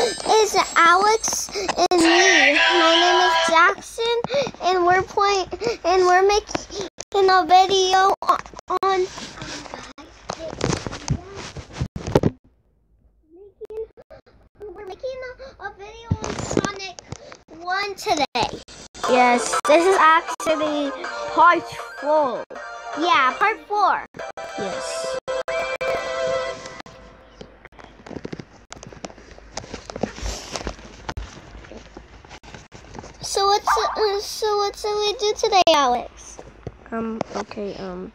is Alex and me. My name is Jackson, and we're playing, and we're making a video on. We're making a, a video on Sonic One today. Yes, this is actually part four. Yeah, part four. Yes. So what shall we do today, Alex? Um, okay, um,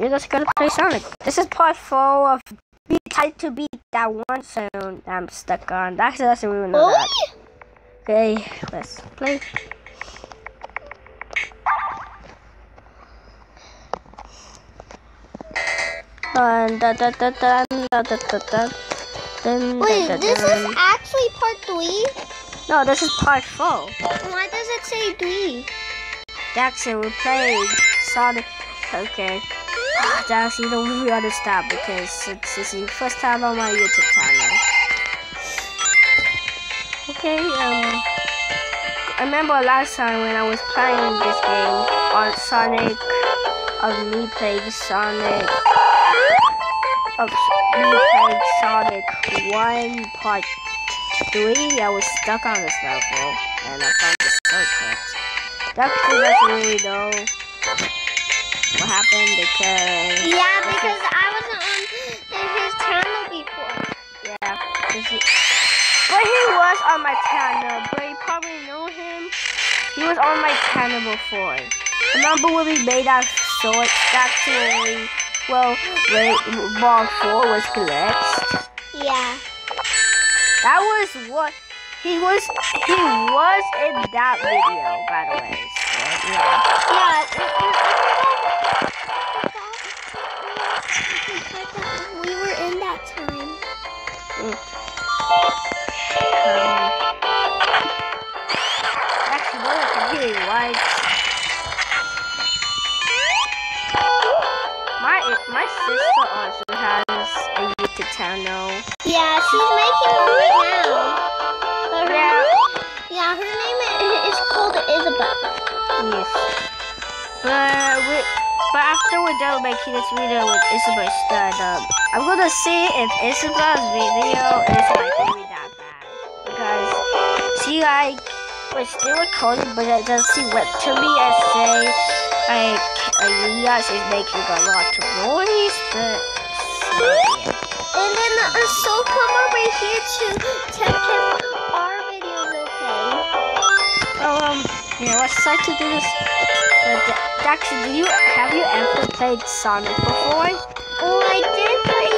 you just gotta play Sonic. This is part four of be type to beat that one sound I'm stuck on. Actually, that's really not that. Okay, let's play. Wait, this is actually part three? No, this is part four. Why does it say three? Jackson, we played Sonic. Okay. Jackson, you don't really understand because it's, it's the first time on my YouTube channel. Okay, um. I remember last time when I was playing this game on Sonic, of me playing Sonic, of me playing Sonic 1 Part 3, I was stuck on this level, and I found the shortcut. Jackson doesn't really know what happened because Yeah, because I wasn't on his channel before. Yeah, he, but he was on my channel. But you probably know him. He was on my channel before. Remember when we made our short? Actually, well, wait, ball four was glitched. Yeah. That was what he was. He was in that video, by the way. So, yeah. Yeah. We were in that time. Um, actually, what I can really like. My my sister also Yeah, she's making one right now. But her, Yeah. yeah, her name is called Isabel. Yes. But we, but after we're done making this video with Isabel instead, um, I'm gonna see if Isabel's video is like really that bad because she like was still recording, but it doesn't see what to me and say like uh, you guys is making a lot of noise, but so, yeah. And then uh, so come over here to check if our video's okay. Um, yeah, let's start to do this. Uh, Ja- Jackson, do you have you ever played Sonic before? Oh, I did play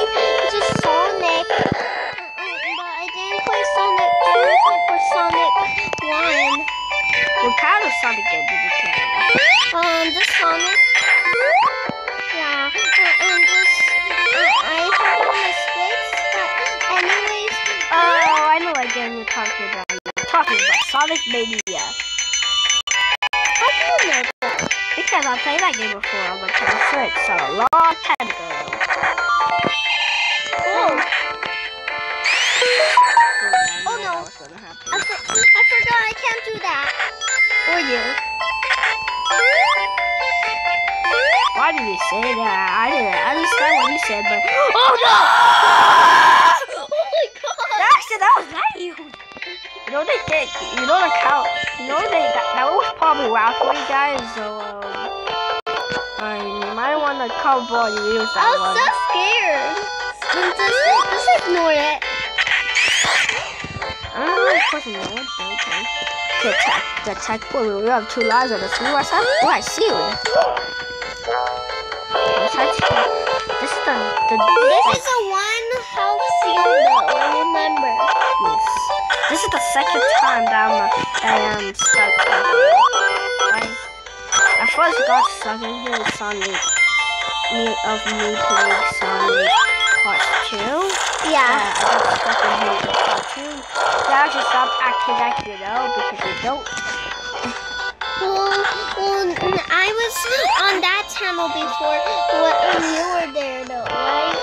just Sonic, but I didn't play Sonic 2 or Sonic 1. What kind of Sonic game Mania. how do you know that? Because I played that game before on my Nintendo Switch, so a long time ago. Oh, Oh, no. I, for- I forgot I can't do that. Or you. Why did you say that? I didn't understand what you said, but oh no! Was loud for you guys. So um, I might want to cover your use I that was one. so scared. Just, just, just ignore it. I don't know if person know it. Okay. The attack. The. Boy, we have two lives on the three what's up? Oh, I see you. This is the the. This is a one health seal though, remember. Yes. This is the second time that I'm, uh, I am stuck. Right? I first got Sonic the Sonic me of me playing Sonic Part 2. Yeah. Uh, I got stuck in here with Part 2. So I actually stopped acting that video because they don't. Well, well, I was on that channel before when you were there, though, right?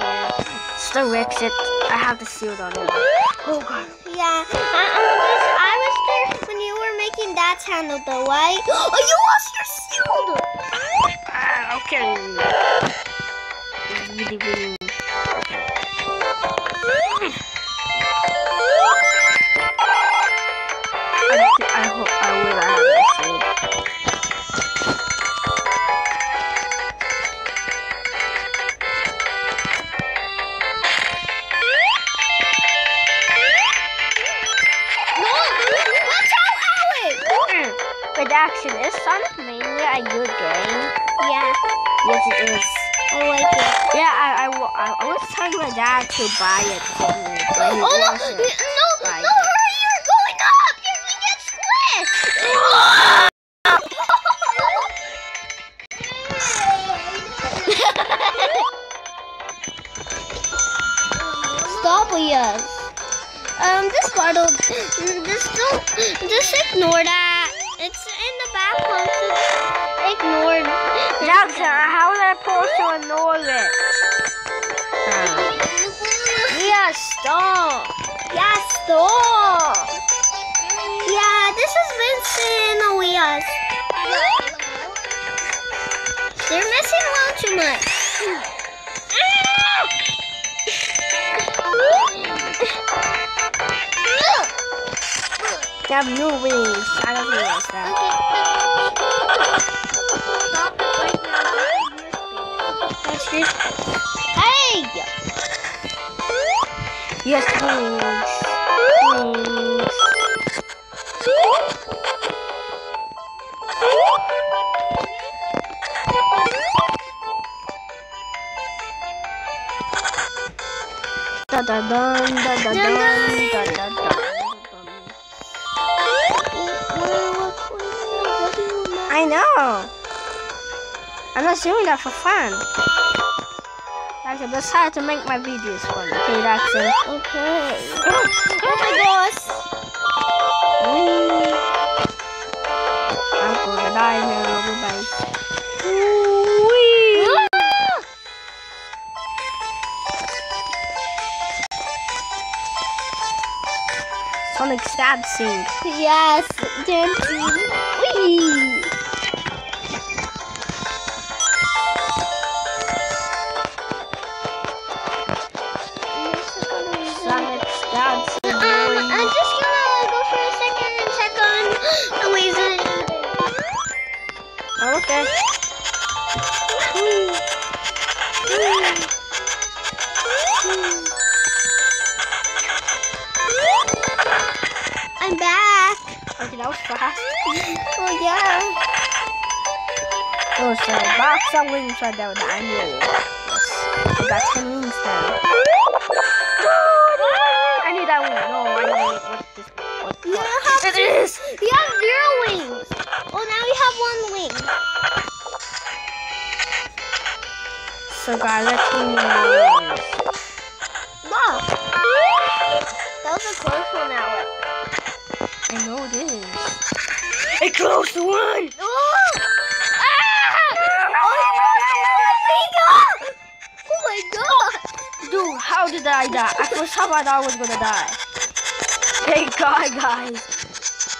Yeah. Still rips it. I have the shield on it. Oh god. Yeah. I, I were handled though, right? Oh, you lost your shield. Ah, okay. I like it. Yeah, I, I, I, I was telling my dad to buy it for me, Oh no, wasn't. no, no, hurry, you're going up. You're gonna get squished. Stop us. Um, this bottle, just don't, just ignore that. It's in the back post. Just ignore. Jackson, how was I supposed to ignore it? Yeah, stop. Yeah, stop. Yeah, this is Vincent and Elias. They're missing a little too much. You have new wings. I don't that. That's Hey! Yes, wings. Da da da da dun da da dun. I know. I'm not doing that for fun. Like, I decided to make my videos fun. Okay, that's it. Okay. Oh my gosh. Mm. I'm gonna die now. Goodbye. Whee! Sonic stab scene. Yes, dancing. Whee! That was fast. Oh yeah. Oh, so box of wings right there that I need. Yes. I got 10 wings now. I need that wing. No, I need what this. What, You have It is! You have zero wings. Oh, now you have one wing. So guys, let's do wings. Wow. That was a close one, Alex. I know it is. A close one! Oh! Ah! Oh, you lost your wing! Oh my god! Dude, how did I die? I first time I thought I was gonna die. Thank God, guys.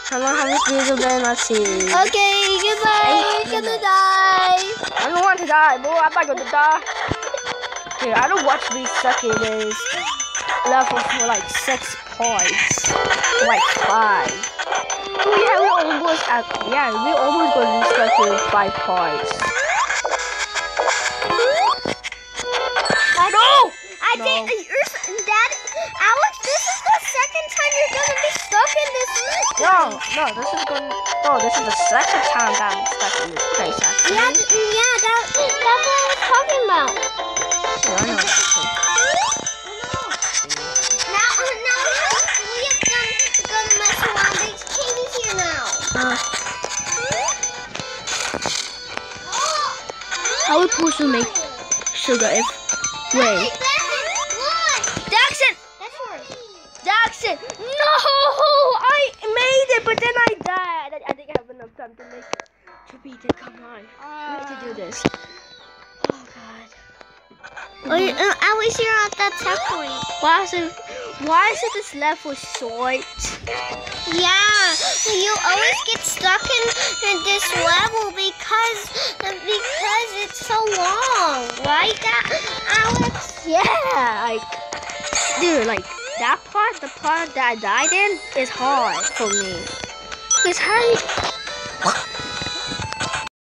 How long have this video been? Let's see. Okay, goodbye. You're gonna die. I don't want to die, bro. I'm not gonna die. Dude, I don't watch these suck in this level for like six points. Like five. Oh yeah, we almost at yeah, we almost gonna be stuck in five points. I No! I No. think you're Dad, Alex. This is the second time you're gonna be stuck in this. No, no, this is going no, this is the second time that I'm stuck in this place actually. Yeah, yeah. That that's what I was talking about. We supposed make sugar if wait. Yours. Jackson! No! I made it but then I died. I, think I have enough time to make to beat it come on. We have to do this. Oh god. Oh, you- uh, I wish you were at that checkpoint. why is it why is it this level short Yeah, always get stuck in, in this level because because it's so long, right, that Alex? yeah like dude like that part the part that I died in is hard for me because how